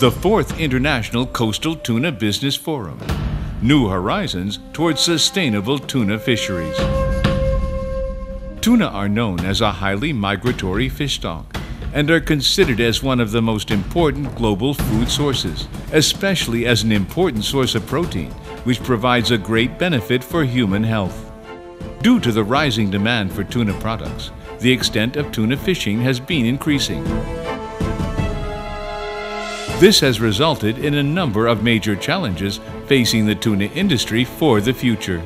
the fourth International Coastal Tuna Business Forum. New Horizons Towards Sustainable Tuna Fisheries. Tuna are known as a highly migratory fish stock and are considered as one of the most important global food sources, especially as an important source of protein, which provides a great benefit for human health. Due to the rising demand for tuna products, the extent of tuna fishing has been increasing. This has resulted in a number of major challenges facing the tuna industry for the future.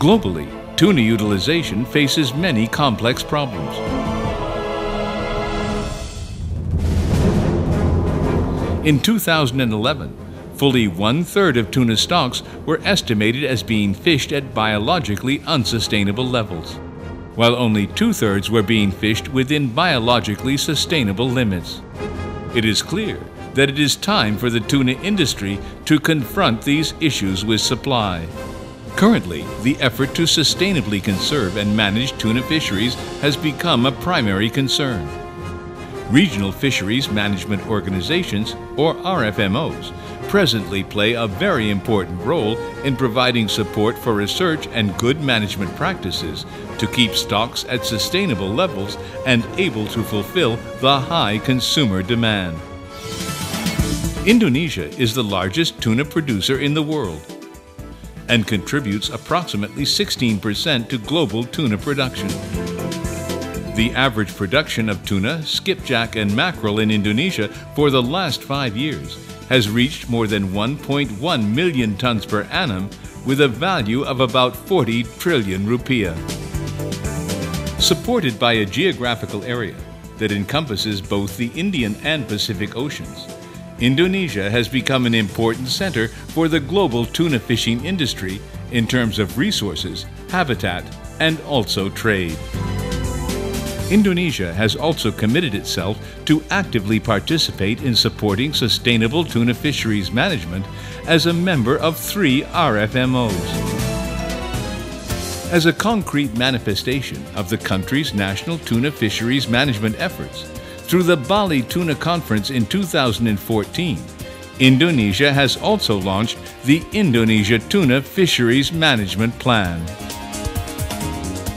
Globally, tuna utilization faces many complex problems. In 2011, fully one third of tuna stocks were estimated as being fished at biologically unsustainable levels, while only two thirds were being fished within biologically sustainable limits. It is clear that it is time for the tuna industry to confront these issues with supply. Currently, the effort to sustainably conserve and manage tuna fisheries has become a primary concern. Regional Fisheries Management Organizations, or RFMOs, presently play a very important role in providing support for research and good management practices to keep stocks at sustainable levels and able to fulfill the high consumer demand. Indonesia is the largest tuna producer in the world and contributes approximately 16% to global tuna production. The average production of tuna, skipjack, and mackerel in Indonesia for the last five years has reached more than 1.1 million tons per annum with a value of about 40 trillion rupiah. Supported by a geographical area that encompasses both the Indian and Pacific Oceans, Indonesia has become an important center for the global tuna fishing industry in terms of resources, habitat, and also trade. Indonesia has also committed itself to actively participate in supporting sustainable tuna fisheries management as a member of three RFMOs. As a concrete manifestation of the country's national tuna fisheries management efforts, through the Bali Tuna Conference in 2014, Indonesia has also launched the Indonesia Tuna Fisheries Management Plan.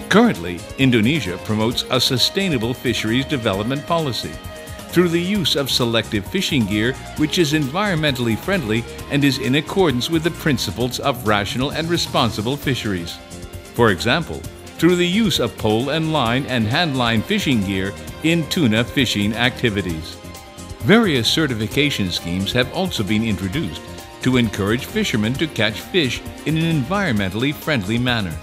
Currently, Indonesia promotes a sustainable fisheries development policy through the use of selective fishing gear which is environmentally friendly and is in accordance with the principles of rational and responsible fisheries. For example, through the use of pole and line and handline fishing gear in tuna fishing activities. Various certification schemes have also been introduced to encourage fishermen to catch fish in an environmentally friendly manner.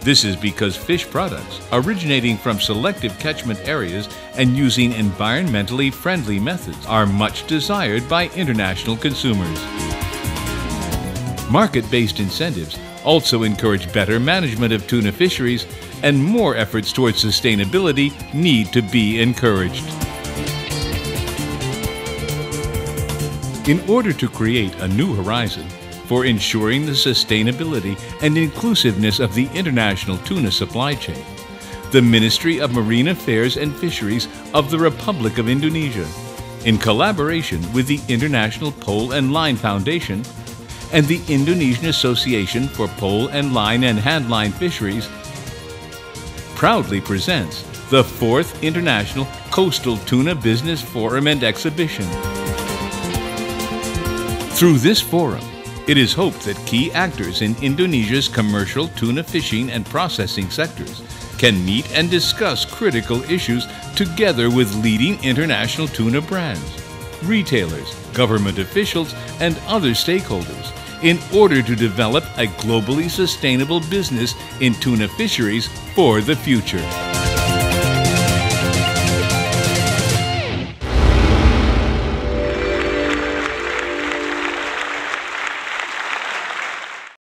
This is because fish products originating from selective catchment areas and using environmentally friendly methods are much desired by international consumers. Market based incentives also encourage better management of tuna fisheries, and more efforts towards sustainability need to be encouraged. In order to create a new horizon for ensuring the sustainability and inclusiveness of the international tuna supply chain, the Ministry of Marine Affairs and Fisheries of the Republic of Indonesia, in collaboration with the International Pole and Line Foundation, and the Indonesian Association for Pole and Line and Handline Fisheries proudly presents the fourth International Coastal Tuna Business Forum and Exhibition. Through this forum, it is hoped that key actors in Indonesia's commercial tuna fishing and processing sectors can meet and discuss critical issues together with leading international tuna brands, retailers, government officials, and other stakeholders in order to develop a globally sustainable business in tuna fisheries for the future.